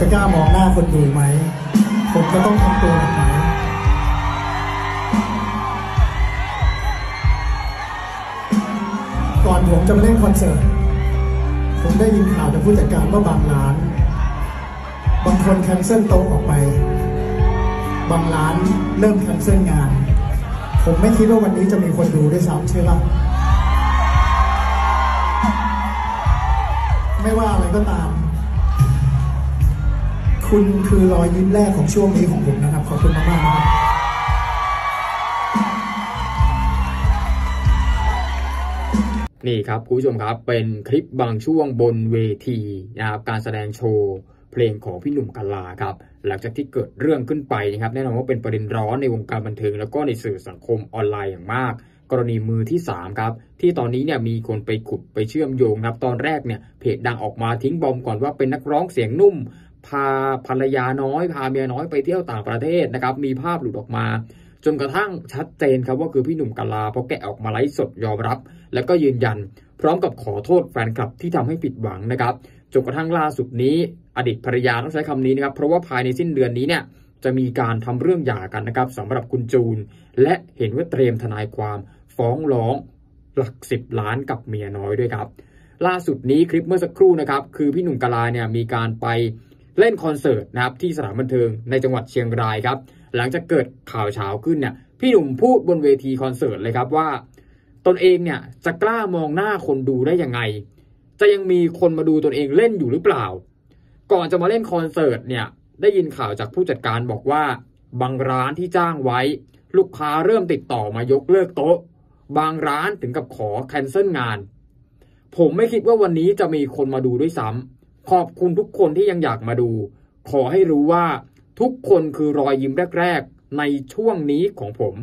จะกล้ามองหน้าคนดูไหม ผมจะต้องทำตัวแบบไหนก่อนผมจะมาเล่นคอนเสิร์ต ผมได้ยินข่าวจากผู้จัดการว่าบางร้าน บางคนแคนเซิลโต๊ะออกไป บางร้านเริ่มแคนเซิลงาน ผมไม่คิดว่าวันนี้จะมีคนดูด้วยซ้ำใช่ปะไม่ว่าอะไรก็ตาม คุณคือรอยยิ้มแรกของช่วงนี้ของผมนะครับ ขอบคุณมากๆนะครับนี่ครับคุณผู้ชมครับเป็นคลิปบางช่วงบนเวทีนะครับการแสดงโชว์เพลงของพี่หนุ่มกาลาครับหลังจากที่เกิดเรื่องขึ้นไปนะครับแน่นอนว่าเป็นประเด็นร้อนในวงการบันเทิง แล้วก็ในสื่อสังคมออนไลน์อย่างมาก กรณีมือที่3ครับที่ตอนนี้เนี่ยมีคนไปขุดไปเชื่อมโยงครับตอนแรกเนี่ยเพจดังออกมาทิ้งบอมก่อนว่าเป็นนักร้องเสียงนุ่ม พาภรรยาน้อย พาเมียน้อยไปเที่ยวต่างประเทศนะครับ มีภาพหลุดออกมา จนกระทั่งชัดเจนครับว่าคือพี่หนุ่มกาลาเพราะแกะออกมาไลฟ์สดยอมรับ แล้วก็ยืนยัน พร้อมกับขอโทษแฟนคลับที่ทำให้ผิดหวังนะครับจนกระทั่งล่าสุดนี้ อดีตภรรยาต้องใช้คำนี้นะครับ เพราะว่าภายในสิ้นเดือนนี้เนี่ยจะมีการทำเรื่องหย่ากันนะครับสำหรับคุณจูน และเห็นว่าเตรียมทนายความฟ้องร้องหลักสิบล้านกับเมียน้อยด้วยครับ ล่าสุดนี้คลิปเมื่อสักครู่นะครับ คือพี่หนุ่มกะลาเนี่ยมีการไป เล่นคอนเสิร์ตนะครับที่สถานบันเทิงในจังหวัดเชียงรายครับ หลังจากเกิดข่าวฉาวขึ้นเนี่ยพี่หนุ่มพูดบนเวทีคอนเสิร์ตเลยครับว่า ตนเองเนี่ยจะกล้ามองหน้าคนดูได้ยังไง จะยังมีคนมาดูตนเองเล่นอยู่หรือเปล่า ก่อนจะมาเล่นคอนเสิร์ตเนี่ยได้ยินข่าวจากผู้จัดการบอกว่า บางร้านที่จ้างไว้ ลูกค้าเริ่มติดต่อมายกเลิกโต๊ะ บางร้านถึงกับขอแคนเซิลงาน ผมไม่คิดว่าวันนี้จะมีคนมาดูด้วยซ้ำ ขอบคุณทุกคนที่ยังอยากมาดู ขอให้รู้ว่าทุกคนคือรอยยิ้มแรก ๆ ในช่วงนี้ของผม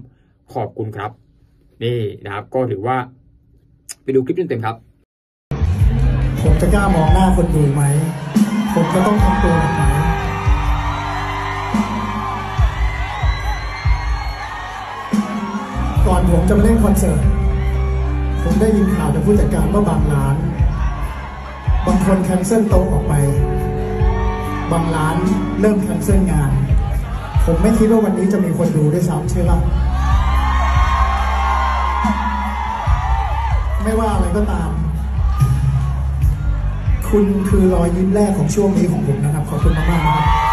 ขอบคุณครับ นี่นะครับ ก็ถือว่า ไปดูคลิปเต็มๆครับ ผมจะกล้ามองหน้าคนดูไหม ผมจะต้องทำตัวแบบไหนก่อนผมจะมาเล่นคอนเสิร์ต ผมได้ยินข่าวจากผู้จัดการว่าบางร้าน บางคนแคนเซิลโต๊ะออกไป บางร้านเริ่มแคนเซิลงาน ผมไม่คิดว่าวันนี้จะมีคนดูด้วยซ้ำใช่ปะไม่ว่าอะไรก็ตาม คุณคือรอยยิ้มแรกของช่วงนี้ของผมนะครับ ขอบคุณมากๆนะครับ